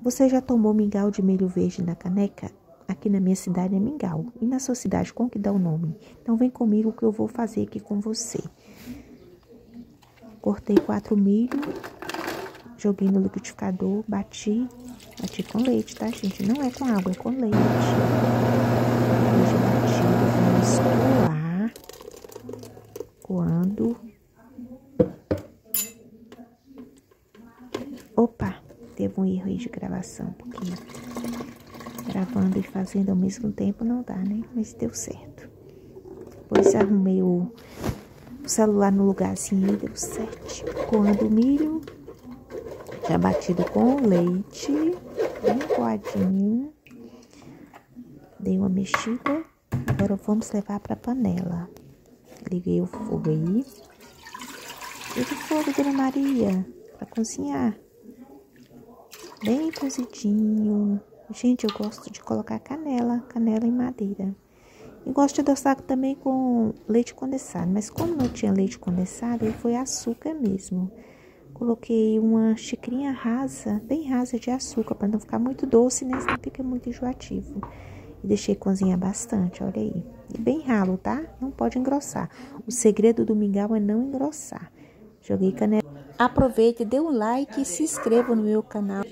Você já tomou mingau de milho verde na caneca? Aqui na minha cidade é mingau. E na sua cidade, como que dá o nome? Então vem comigo que eu vou fazer aqui com você. Cortei quatro milho, joguei no liquidificador, bati, bati com leite, tá, gente? Não é com água, é com leite. Batido, vamos coar, coando. Opa, teve um erro de gravação, porque gravando e fazendo ao mesmo tempo não dá, né? Mas deu certo. Depois arrumei o, o celular no lugar assim e deu certo. Coando o milho, já batido com leite, bem coadinho. Dei uma mexida. Agora vamos levar para panela. Liguei o fogo aí. Ligue o fogo, Dona Maria, para cozinhar. Bem cozidinho. Gente, eu gosto de colocar canela, canela em madeira. E gosto de adoçar também com leite condensado, mas como não tinha leite condensado, foi açúcar mesmo. Coloquei uma xicrinha rasa, bem rasa de açúcar, para não ficar muito doce, né? Senão fica muito enjoativo. E deixei cozinhar bastante, olha aí. E bem ralo, tá? Não pode engrossar. O segredo do mingau é não engrossar. Joguei canela. Aproveite, dê um like e se inscreva no meu canal.